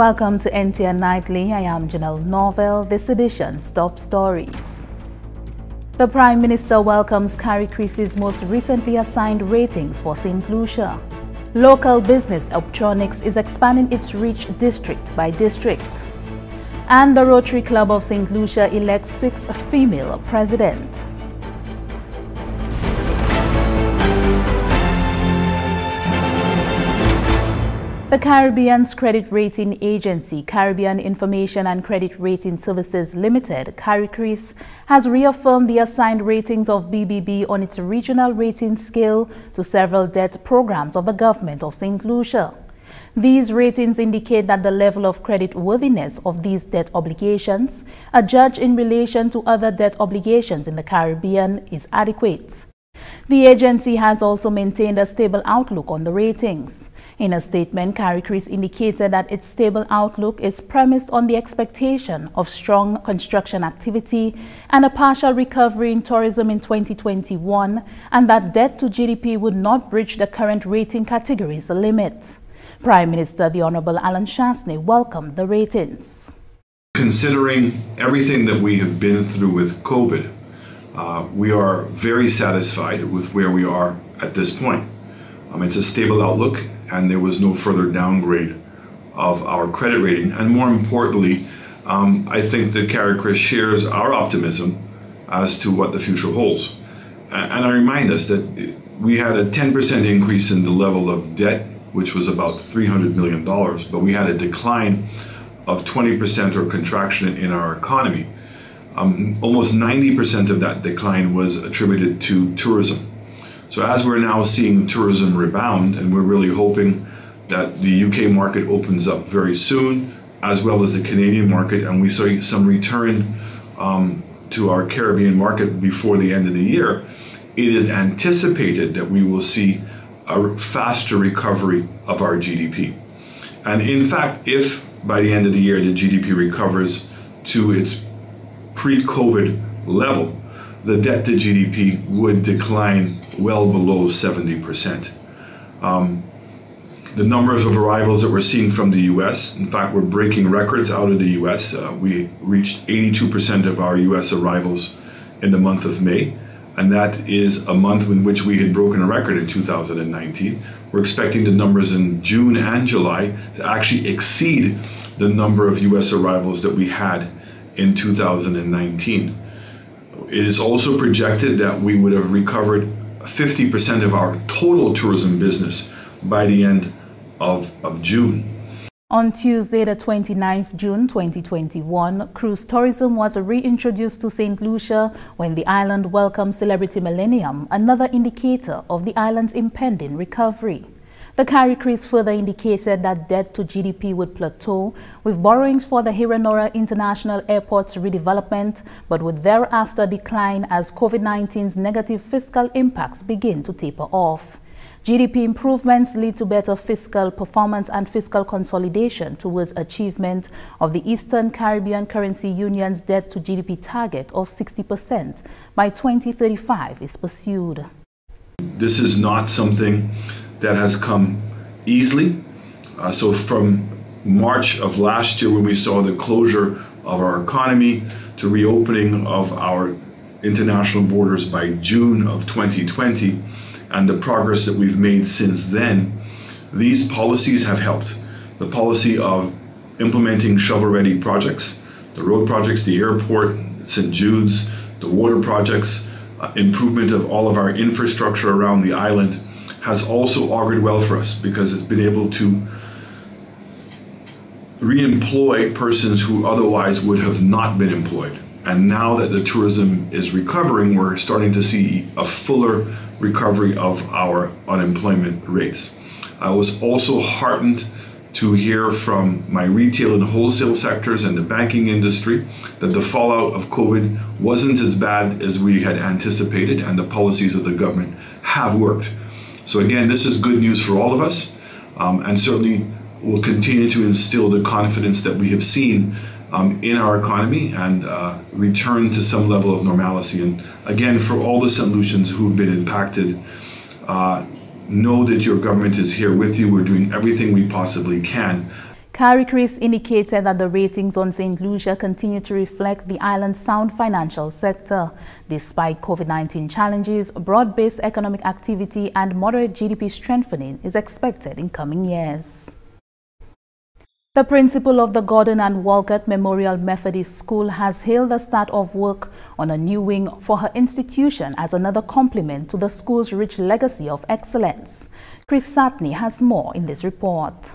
Welcome to NTN Nightly. I am Janelle Norville. This edition's top stories. The Prime Minister welcomes CARICRIS's most recently assigned ratings for St. Lucia. Local business Orbtronics is expanding its reach district by district. And the Rotary Club of St. Lucia elects sixth female president. The Caribbean's credit rating agency, Caribbean Information and Credit Rating Services Limited, CARICRIS, has reaffirmed the assigned ratings of BBB on its regional rating scale to several debt programs of the government of St. Lucia. These ratings indicate that the level of credit worthiness of these debt obligations, adjudged in relation to other debt obligations in the Caribbean, is adequate. The agency has also maintained a stable outlook on the ratings. In a statement, CARICRIS indicated that its stable outlook is premised on the expectation of strong construction activity and a partial recovery in tourism in 2021 and that debt to GDP would not breach the current rating categories limit. Prime Minister the Honorable Allen Chastanet welcomed the ratings. Considering everything that we have been through with COVID, uh, we are very satisfied with where we are at this point. Um, it's a stable outlook and there was no further downgrade of our credit rating. And more importantly, um, I think that CARICRIS shares our optimism as to what the future holds. And I remind us that we had a 10% increase in the level of debt, which was about $300 million, but we had a decline of 20% or contraction in our economy. Um, almost 90% of that decline was attributed to tourism. So as we're now seeing tourism rebound, and we're really hoping that the UK market opens up very soon, as well as the Canadian market, and we see some return um, to our Caribbean market before the end of the year, it is anticipated that we will see a faster recovery of our GDP. And in fact, if by the end of the year the GDP recovers to its pre COVID level, the debt to GDP would decline well below 70%. Um, the numbers of arrivals that we're seeing from the US, in fact, we're breaking records out of the US. Uh, we reached 82% of our US arrivals in the month of May, and that is a month in which we had broken a record in 2019. We're expecting the numbers in June and July to actually exceed the number of US arrivals that we had in 2019. It is also projected that we would have recovered 50% of our total tourism business by the end of, of June. On Tuesday, the 29th June 2021, cruise tourism was reintroduced to St. Lucia when the island welcomed Celebrity Millennium, another indicator of the island's impending recovery. The CARICRIS further indicated that debt to GDP would plateau with borrowings for the Hewanorra International Airport's redevelopment, but would thereafter decline as COVID-19's negative fiscal impacts begin to taper off. GDP improvements lead to better fiscal performance and fiscal consolidation towards achievement of the Eastern Caribbean Currency Union's debt to GDP target of 60% by 2035 is pursued. This is not something that has come easily. Uh, so from March of last year when we saw the closure of our economy to reopening of our international borders by June of 2020 and the progress that we've made since then, these policies have helped. The policy of implementing shovel-ready projects, the road projects, the airport, St. Jude's, the water projects, uh, improvement of all of our infrastructure around the island, has also augured well for us because it's been able to re-employ persons who otherwise would have not been employed. And now that the tourism is recovering, we're starting to see a fuller recovery of our unemployment rates. I was also heartened to hear from my retail and wholesale sectors and the banking industry that the fallout of COVID wasn't as bad as we had anticipated and the policies of the government have worked. So again, this is good news for all of us, um, and certainly will continue to instill the confidence that we have seen um, in our economy and uh, return to some level of normalcy. And again, for all the St. Lucians who've been impacted, uh, know that your government is here with you. We're doing everything we possibly can CARICRIS indicated that the ratings on St. Lucia continue to reflect the island's sound financial sector. Despite COVID-19 challenges, broad-based economic activity and moderate GDP strengthening is expected in coming years. The principal of the Gordon and Walcott Memorial Methodist School has hailed the start of work on a new wing for her institution as another complement to the school's rich legacy of excellence. Chris Satney has more in this report.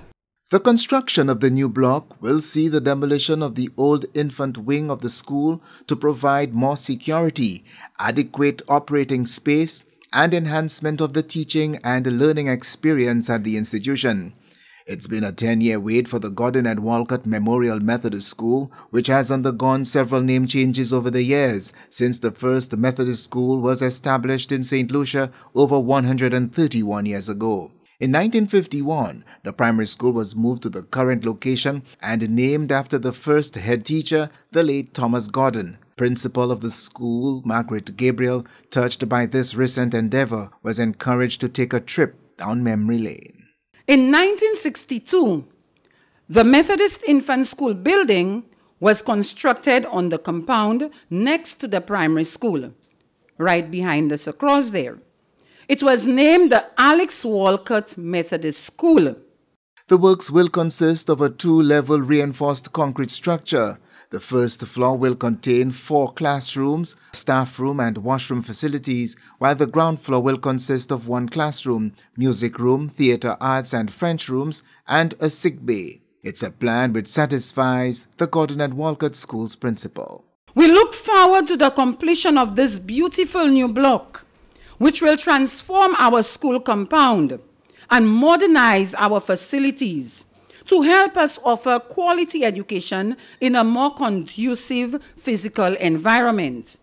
The construction of the new block will see the demolition of the old infant wing of the school to provide more security, adequate operating space, and enhancement of the teaching and learning experience at the institution. It's been a 10 year wait for the Gordon and Walcott Memorial Methodist School, which has undergone several name changes over the years since the first Methodist school was established in St. Lucia over 131 years ago. In 1951, the primary school was moved to the current location and named after the first head teacher, the late Thomas Gordon. Principal of the school, Margaret Gabriel, touched by this recent endeavor, was encouraged to take a trip down memory lane. In 1962, the Methodist Infant School building was constructed on the compound next to the primary school, right behind us across there. It was named the Alex Walcott Methodist School. The works will consist of a two-level reinforced concrete structure. The first floor will contain four classrooms, staff room and washroom facilities, while the ground floor will consist of one classroom, music room, theater arts and French rooms, and a sick bay. It's a plan which satisfies the Gordon and Walcott School's principal. We look forward to the completion of this beautiful new block which will transform our school compound and modernize our facilities to help us offer quality education in a more conducive physical environment.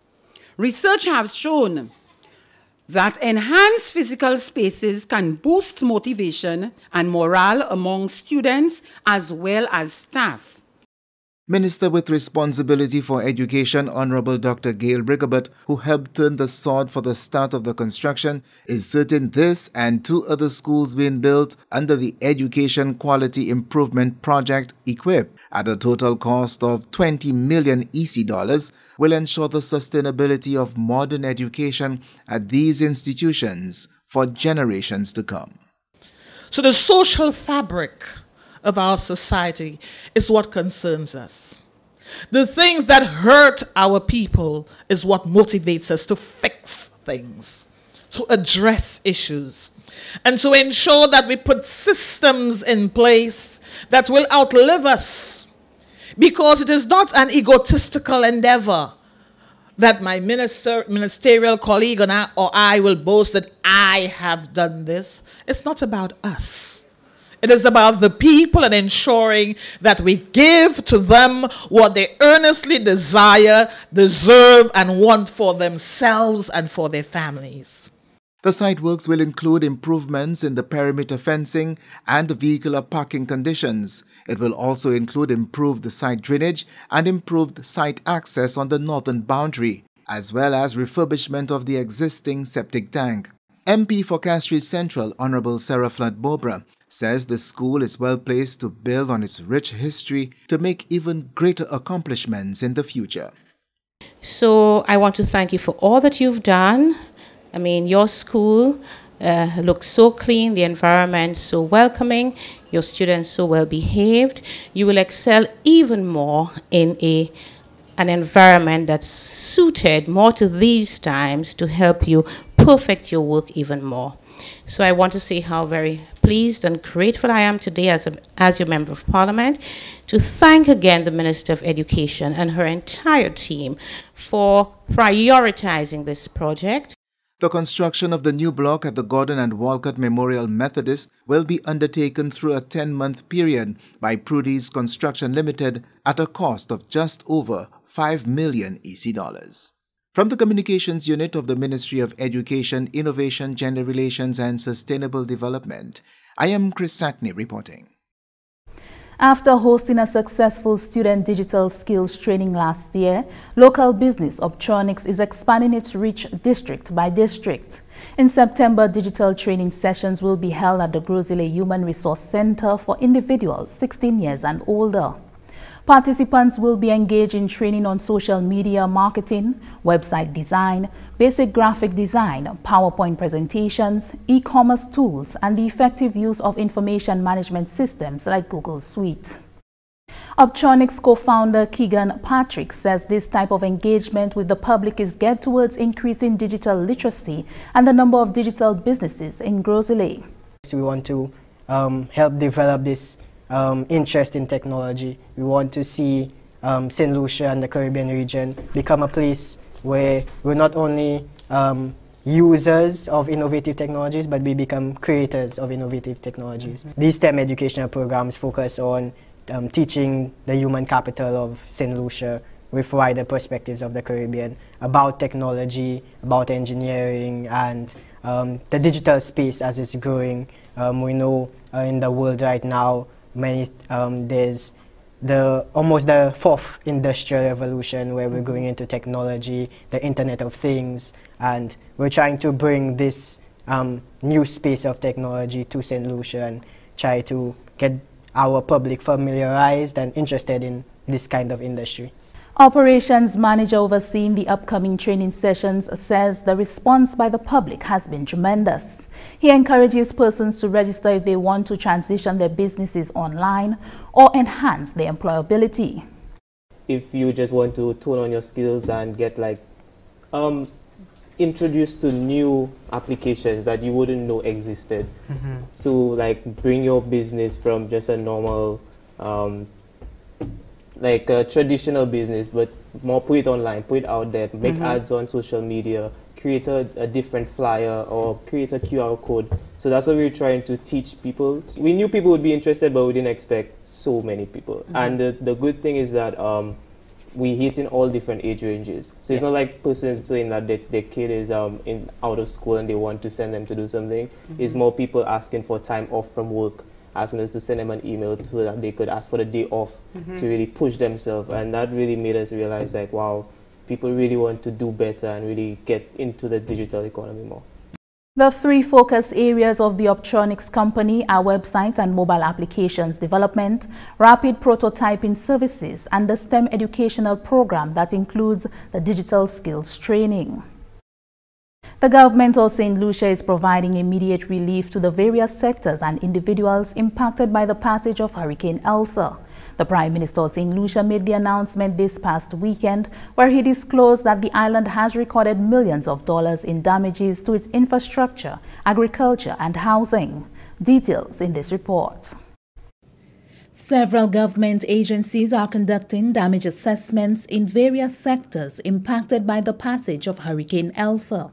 Research has shown that enhanced physical spaces can boost motivation and morale among students as well as staff. Minister with responsibility for education, Honorable Dr. Gale Rigobert, who helped turn the sod for the start of the construction, is certain this and two other schools being built under the Education Quality Improvement Project EQUIP at a total cost of 20 million EC dollars will ensure the sustainability of modern education at these institutions for generations to come. So the social fabric of our society is what concerns us. The things that hurt our people is what motivates us to fix things, to address issues, and to ensure that we put systems in place that will outlive us. Because it is not an egotistical endeavor that my minister, ministerial colleague and I, or I will boast that I have done this. It's not about us. It is about the people and ensuring that we give to them what they earnestly desire, deserve, and want for themselves and for their families. The site works will include improvements in the perimeter fencing and vehicular parking conditions. It will also include improved site drainage and improved site access on the northern boundary, as well as refurbishment of the existing septic tank. MP for Castries Central, Honorable Sarah Flood-Beaubrun, says the school is well placed to build on its rich history to make even greater accomplishments in the future. So I want to thank you for all that you've done. I mean, your school uh, looks so clean, the environment so welcoming, your students so well behaved. You will excel even more in a an environment that's suited more to these times to help you perfect your work even more. So I want to say how very pleased and grateful I am today as, a, as your Member of Parliament to thank again the Minister of Education and her entire team for prioritizing this project. The construction of the new block at the Gordon and Walcott Memorial Methodist will be undertaken through a 10-month period by Prudy's Construction Limited at a cost of just over 5 million EC dollars. From the Communications Unit of the Ministry of Education, Innovation, Gender Relations and Sustainable Development, I am Chris Satney reporting. After hosting a successful student digital skills training last year, local business Orbtronics is expanding its reach district by district. In September, digital training sessions will be held at the Gros Islet Human Resource Center for individuals 16 years and older. Participants will be engaged in training on social media marketing, website design, basic graphic design, PowerPoint presentations, e-commerce tools, and the effective use of information management systems like Google Suite. Orbtronics co-founder Keegan Patrick says this type of engagement with the public is geared towards increasing digital literacy and the number of digital businesses in Gros Islet. We want to um, help develop this um, interest in technology. We want to see um, St. Lucia and the Caribbean region become a place where we're not only um, users of innovative technologies, but we become creators of innovative technologies. Mm -hmm. These STEM educational programs focus on um, teaching the human capital of St. Lucia with wider perspectives of the Caribbean about technology, about engineering, and um, the digital space as it's growing. Um, we know uh, in the world right now many um, there's the almost the fourth industrial revolution where we're going into technology, the Internet of Things, and we're trying to bring this um, new space of technology to St. Lucia and try to get our public familiarized and interested in this kind of industry. Operations manager overseeing the upcoming training sessions says the response by the public has been tremendous. He encourages persons to register if they want to transition their businesses online or enhance their employability. If you just want to tune on your skills and get like um, introduced to new applications that you wouldn't know existed, mm -hmm. to like bring your business from just a normal um, like a traditional business, but more put it online, put it out there, make mm-hmm. ads on social media, create a, a, different flyer or create a QR code. So that's what we were trying to teach people. We knew people would be interested, but we didn't expect so many people. Mm-hmm. And the, the good thing is that um, we hit in all different age ranges. So yeah. it's not like persons saying that their, their kid is um, in out of school and they want to send them to do something. Mm-hmm. It's more people asking for time off from work asking us to send them an email so that they could ask for the day off mm-hmm. to really push themselves. And that really made us realize, like, wow, people really want to do better and really get into the digital economy more. The three focus areas of the Orbtronics company are website and mobile applications development, rapid prototyping services, and the STEM educational program that includes the digital skills training. The government of St. Lucia is providing immediate relief to the various sectors and individuals impacted by the passage of Hurricane Elsa. The Prime Minister of St. Lucia made the announcement this past weekend where he disclosed that the island has recorded millions of dollars in damages to its infrastructure, agriculture and housing. Details in this report. Several government agencies are conducting damage assessments in various sectors impacted by the passage of Hurricane Elsa.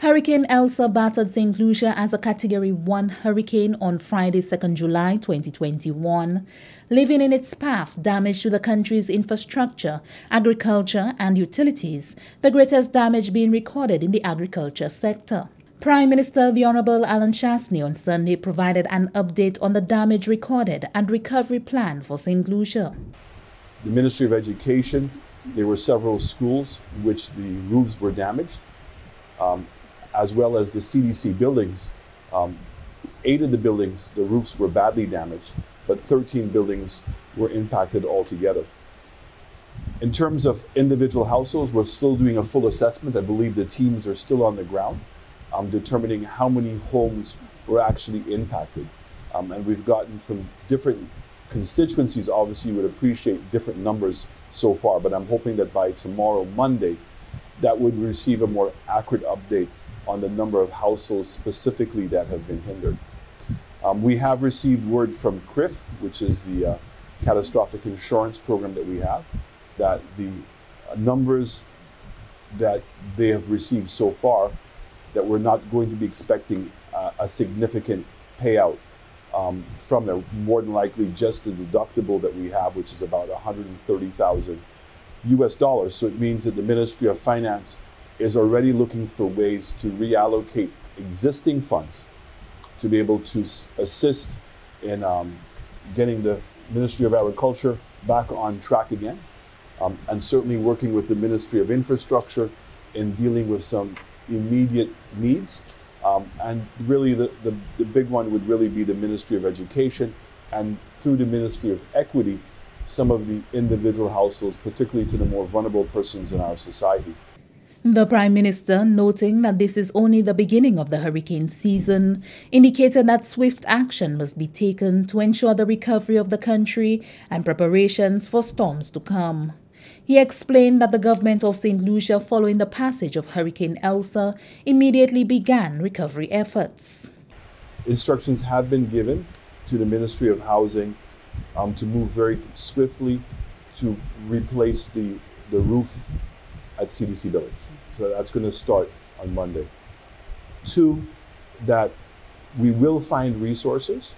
Hurricane Elsa battered St. Lucia as a Category 1 hurricane on Friday, 2nd July 2021, leaving in its path damage to the country's infrastructure, agriculture, and utilities, the greatest damage being recorded in the agriculture sector. Prime Minister the Honorable Allen Chastanet on Sunday provided an update on the damage recorded and recovery plan for St. Lucia. The Ministry of Education, there were several schools in which the roofs were damaged. Um, as well as the CDC buildings. Um, eight of the buildings, the roofs were badly damaged, but 13 buildings were impacted altogether. In terms of individual households, we're still doing a full assessment. I believe the teams are still on the ground, um, determining how many homes were actually impacted. Um, and we've gotten from different constituencies, obviously, you would appreciate different numbers so far, but I'm hoping that by tomorrow, Monday, that would receive a more accurate update on the number of households specifically that have been hindered. Um, we have received word from CCRIF, which is the uh, catastrophic insurance program that we have, that the uh, numbers that they have received so far, that we're not going to be expecting uh, a significant payout um, from them. More than likely, just the deductible that we have, which is about 130,000 US dollars. So it means that the Ministry of Finance is already looking for ways to reallocate existing funds to be able to assist in um, getting the Ministry of Agriculture back on track again, um, and certainly working with the Ministry of Infrastructure in dealing with some immediate needs. Um, and really, the, the, the big one would really be the Ministry of Education, and through the Ministry of Equity, some of the individual households, particularly to the more vulnerable persons in our society. The Prime Minister, noting that this is only the beginning of the hurricane season, indicated that swift action must be taken to ensure the recovery of the country and preparations for storms to come. He explained that the government of St. Lucia, following the passage of Hurricane Elsa, immediately began recovery efforts. Instructions have been given to the Ministry of Housing um, to move very swiftly to replace the, the roof at CDC buildings. So that's going to start on Monday. Two, that we will find resources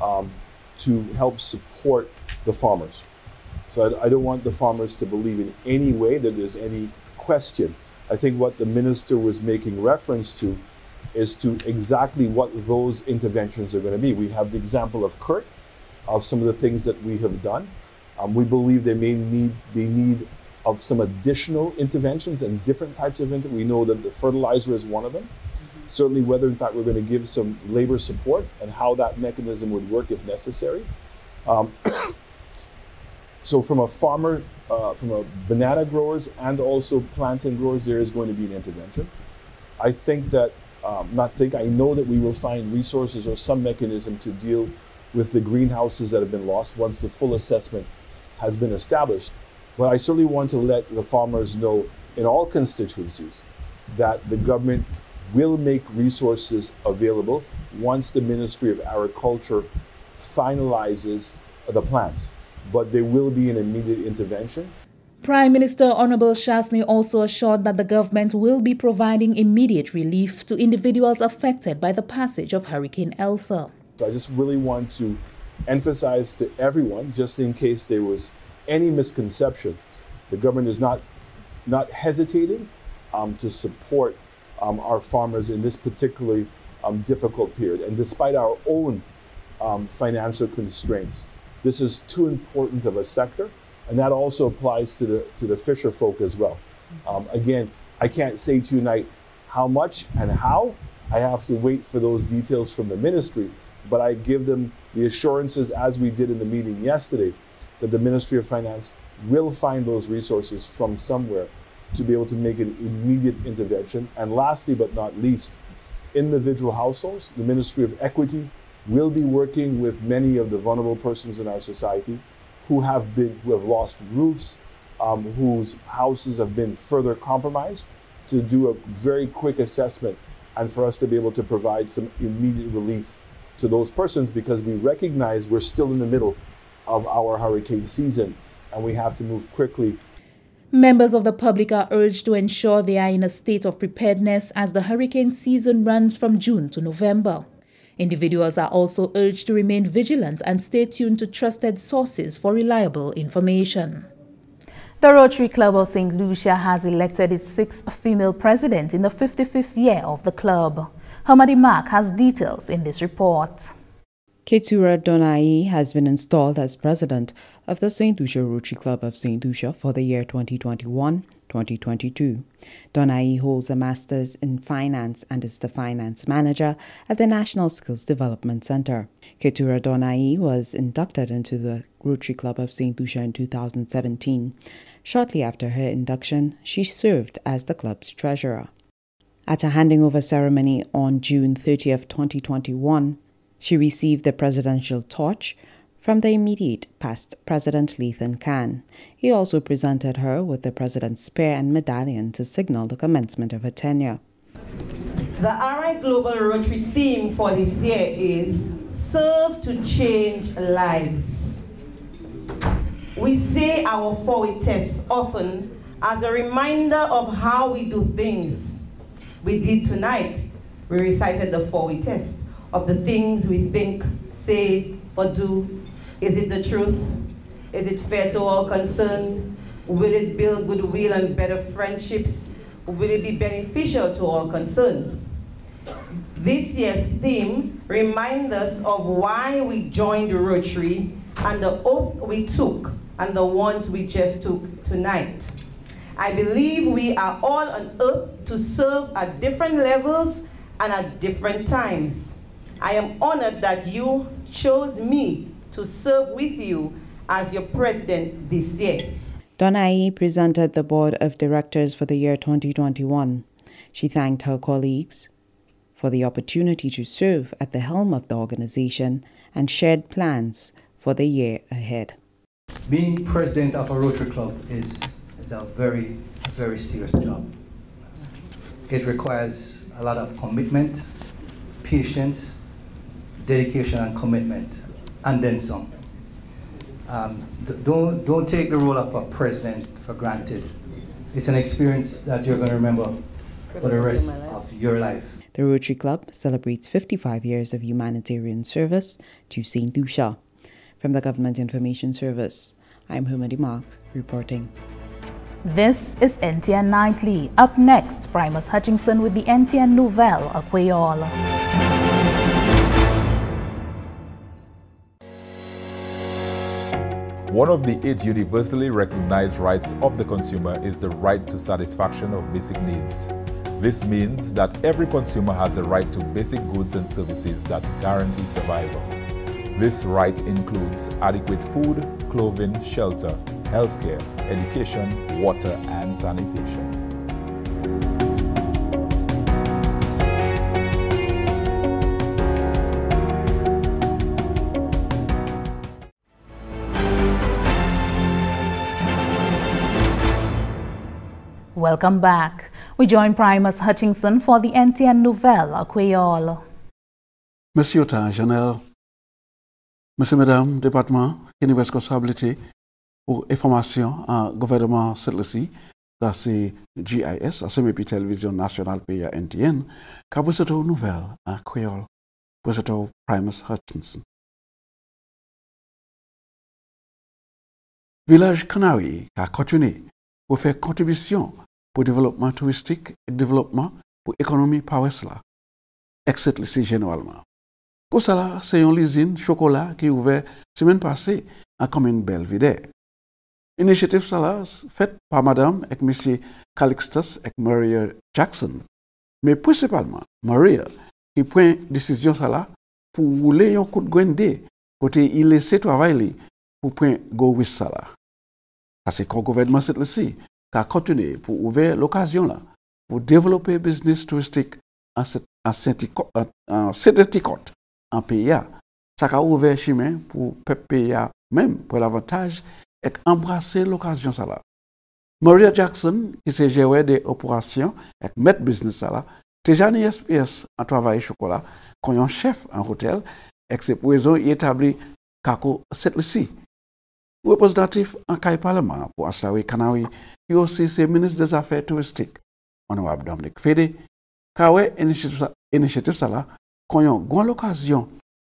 um, to help support the farmers. So I, I, don't want the farmers to believe in any way that there's any question. I think what the minister was making reference to is to exactly what those interventions are going to be. We have the example of KURT, of some of the things that we have done. Um, we believe they may need be need of some additional interventions and different types of interventions. We know that the fertilizer is one of them. Mm-hmm. Certainly, whether in fact we're going to give some labor support and how that mechanism would work if necessary. Um, so, from a farmer, uh, from a banana growers and also plantain growers, there is going to be an intervention. I think that, um, not think, I know that we will find resources or some mechanism to deal with the greenhouses that have been lost once the full assessment has been established. But I certainly want to let the farmers know in all constituencies that the government will make resources available once the Ministry of Agriculture finalizes the plans. But there will be an immediate intervention. Prime Minister Honorable Chastanet also assured that the government will be providing immediate relief to individuals affected by the passage of Hurricane Elsa. I just really want to emphasize to everyone, just in case there was any misconception. The government is not, not hesitating um, to support um, our farmers in this particularly um, difficult period. And despite our own um, financial constraints, this is too important of a sector. And that also applies to the, to the fisher folk as well. Um, again, I can't say tonight how much and how. I have to wait for those details from the ministry, but I give them the assurances as we did in the meeting yesterday that the Ministry of Finance will find those resources from somewhere to be able to make an immediate intervention. And lastly, but not least, individual households, the Ministry of Equity will be working with many of the vulnerable persons in our society who have been who have lost roofs, um, whose houses have been further compromised, to do a very quick assessment and for us to be able to provide some immediate relief to those persons because we recognize we're still in the middle of our hurricane season, and we have to move quickly. Members of the public are urged to ensure they are in a state of preparedness as the hurricane season runs from June to November. Individuals are also urged to remain vigilant and stay tuned to trusted sources for reliable information. The Rotary Club of St. Lucia has elected its sixth female president in the 55th year of the club. Hamadi Mark has details in this report. Ketura Donai has been installed as president of the St. Lucia Rotary Club of St. Lucia for the year 2021-2022. Donai holds a master's in finance and is the finance manager at the National Skills Development Center. Ketura Donai was inducted into the Rotary Club of St. Lucia in 2017. Shortly after her induction, she served as the club's treasurer. At a handing over ceremony on June 30th, 2021, she received the presidential torch from the immediate past President Lathan Khan. He also presented her with the President's spear and medallion to signal the commencement of her tenure. The RI Global Rotary theme for this year is Serve to Change Lives. We say our four tests often as a reminder of how we do things. We did tonight. We recited the four test of the things we think, say, or do? Is it the truth? Is it fair to all concerned? Will it build goodwill and better friendships? Will it be beneficial to all concerned? This year's theme reminds us of why we joined Rotary and the oath we took and the ones we just took tonight. I believe we are all on earth to serve at different levels and at different times. I am honored that you chose me to serve with you as your president this year. Donai presented the board of directors for the year 2021. She thanked her colleagues for the opportunity to serve at the helm of the organization and shared plans for the year ahead. Being president of a Rotary Club is, is a very, very serious job. It requires a lot of commitment, patience, dedication, and commitment, and then some. Um, don't, don't take the role of a president for granted. It's an experience that you're going to remember for the rest of your life. The Rotary Club celebrates 55 years of humanitarian service to St. Lucia. From the Government Information Service, I'm Humadi Mark reporting. This is NTN Nightly. Up next, Primus Hutchinson with the NTN Nouvelle à One of the eight universally recognized rights of the consumer is the right to satisfaction of basic needs. This means that every consumer has the right to basic goods and services that guarantee survival. This right includes adequate food, clothing, shelter, healthcare, education, water, and sanitation. Welcome back. We join Primus Hutchinson for the NTN Nouvelle Creole. Monsieur Tan, Janelle, Monsieur, Madame, département nous responsabilité pour information en gouvernement celle-ci, c'est GIS, ACMP Télévision Nationale pays NTN, qui vous cette nouvelle en créole, vous êtes au Primus Hutchinson. Village Canary a continué pour faire contribution pou devlopman turistik, devlopman pou ekonomi pa wes la, ekset lisi genwalman. Kousa la, se yon lizin chokola ki ouve semen pase an komen bel vide. Inisiatif sa la, fet pa madame ek misi Calixtus ek Maria Jackson, me prinsipalman Maria ki pren disisyon sa la pou wule yon kout gwen de kote ilese travay li pou pren go wis sa la. Ase kon govedman set lisi, a continué pour ouvrir l'occasion là pour développer business touristique en Saint-Éticotte en PIA. Ça a ouvert chemin pour PIA même pour l'avantage et embrasser l'occasion ça là. Maria Jackson, qui s'est gérée des opérations et met business ça là, déjà une SPS en travail chocolat, comme un chef en hôtel, et c'est pour raison établi Kako cette-ci. Reprezentatif an kay parleman pou Aslawi Kanawi yo si se Ministre des Affaires Touristik Honorable Dominic Fede ka we inisiatif sa la konyon gwan l'okasyon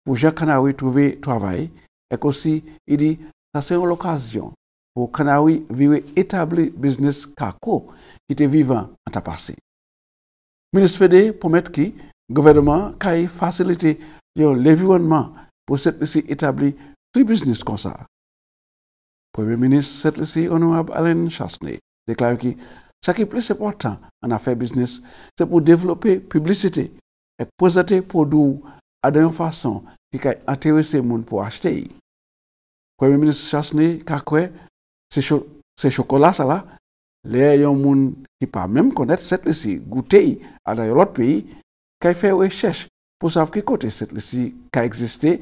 pou Jean Kanawi touve travay ek osi i di sa se yon l'okasyon pou Kanawi viwe etabli biznis kako ki te vivan an tapasi. Ministre Fede pomet ki gouvernement ka yi fasilite yon levyonman pou set misi etabli tri biznis kon sa. Premier ministre cette ici honorable Alain Chasney déclare que ce qui est plus important en affaires business, c'est pour développer publicité et présenter produits à une façon qui va intéresser les gens pour acheter. Premier ministre Chasney, c'est chocolat ça là, les gens qui pas même connaître cette ici, goûter à l'autre pays, qui fait recherche pour savoir que côté cette ici qui a existé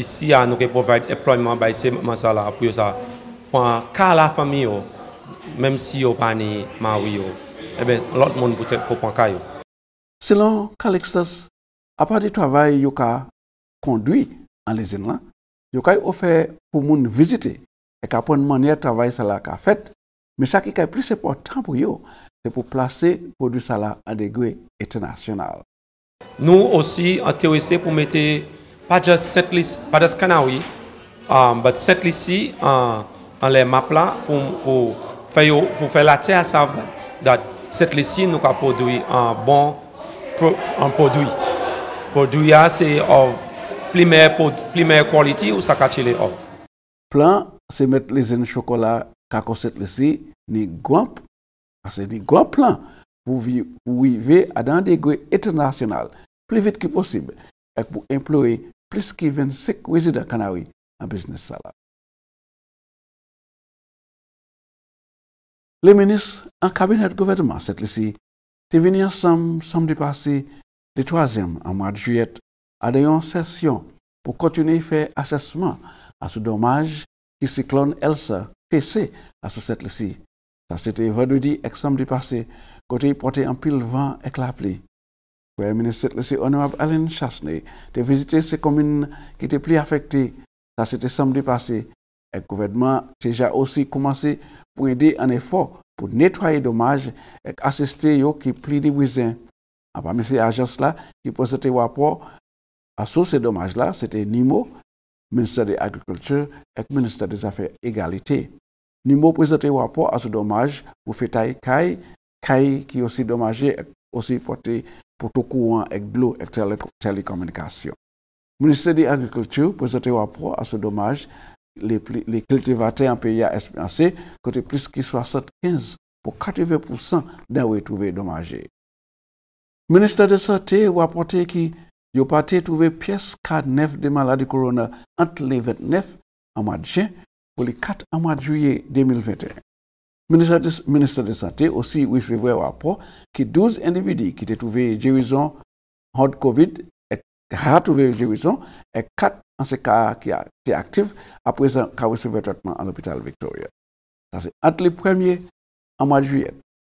Isi ya nou ke provide employment bay se mansala pou yo sa. Pwa ka la fami yo, oh, menm si oh, yo pa ni mawi yo, oh. ebe eh lot moun pou tek pou pon ka yo. Selon Kalextas, apwa di travay yo ka kondwi an lezin la, yo ka yo ofer pou moun vizite e ka pon manye travay sa la ka fet, me sa ki ka plis important pou yo, se pou plase produ sa la an degwe etenasyonal. Nou osi an tewe se pou mette pas juste cette liste, pas just Kanawi, um, but cette liste en uh, les maps là pour pour faire pour faire la terre savent that cette liste nous a produit un bon un produit. Produit c'est of primaire primaire quality ou ça les of. Plan c'est mettre les en chocolat kako cette liste ni gomp c'est ni grand plan pour vivre à dans des degré international plus vite que possible et pour implorer priskiven sik business. Le ministre en cabinet de gouvernement, cette ici, est venu ensemble samedi passé, le troisième en mois de juillet, à une session pour continuer à faire assessment à ce dommage qui cyclone Elsa PC à ce cette ci Ça, c'était vendredi et samedi passé, côté porté en pile vent et clapli. Le ministre l'État, honorable Alain Chasney, de visiter ces communes qui étaient plus affectées. Ça, c'était samedi passé. Le gouvernement a déjà aussi commencé pour aider un effort pour nettoyer les dommages et assister aux qui plient des voisins. Parmi ces agences-là, qui possèdent un rapport à ces dommages-là, c'était NIMO, ministère de l'Agriculture et ministère des Affaires Égalité. NIMO présentait un rapport à ce dommage pour faire taille caille, caille qui est aussi dommagé, aussi porté poto kouan ek dlo ek telekomunikasyon. Ministeri agrikultur prezente wapro a se domaj le kultivate an peyi a espanse kote plis ki 75 pou 80% dan wè touve domaje. Ministère de la Santé wapote ki yo pate touve piyes ka 9 de maladi Corona entre le 29 an madjen pou li 4 an madjuye 2021. Ministère de, la Santé aussi, oui, fait vrai rapport, que 12 individus qui étaient trouvés guérison hors COVID, a trouvé guérison, et 4 en ce cas qui étaient actifs après ça, qui ont reçu le traitement à l'hôpital Victoria. C'est entre les premiers en mois de juillet.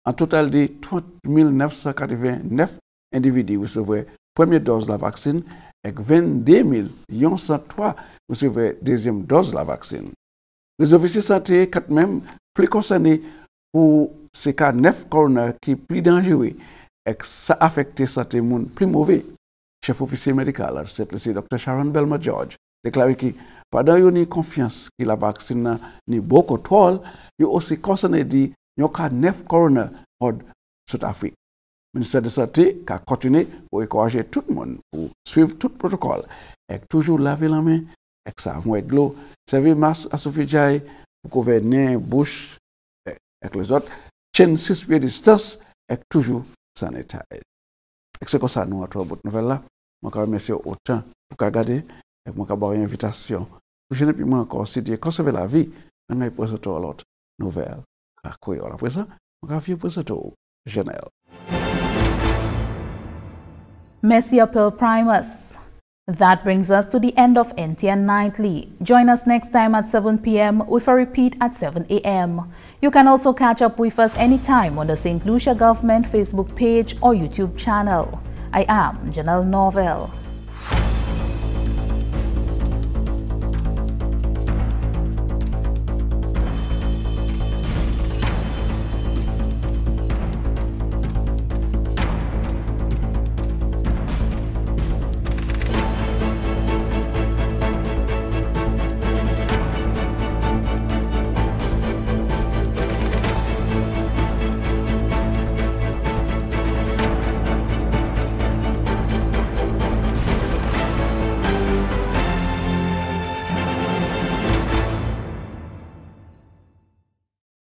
En total de 30 989 individus recevaient première dose de la vaccine et 22 103 recevaient deuxième dose de la vaccine. Les officiers de santé, quatre même, pli konsene pou se ka nef korona ki pli danjewe ek sa afekte sate moun pli mouve. Chef ofisye medikal a resept lese Dr. Sharon Belma George deklare ki padan yo ni konfians ki la vaksin nan ni bo kotwal, yo osi konsene di yo ka nef korona od Sot Afrik. Ministère de Santé ka kontine pou ekoraje tout moun pou suiv tout protokol ek toujou lave la men, ek savon ek glo, seve mas asofijay, Poukovene, Bush, avec les autres, tiennent six pieds de distance et toujours sans état. Et c'est comme ça nous avons trouvé nouvelle là. Je vous remercie autant pour regarder et pour avoir une invitation. Je n'ai plus encore cité conserver la vie, on a présenté l'autre nouvelle. À quoi on a présent? On a vu présenter Janelle. Merci Apple Primus. That brings us to the end of NTN Nightly. Join us next time at 7 p.m. with a repeat at 7 a.m. You can also catch up with us anytime on the St. Lucia Government Facebook page or YouTube channel. I am Janelle Norvell.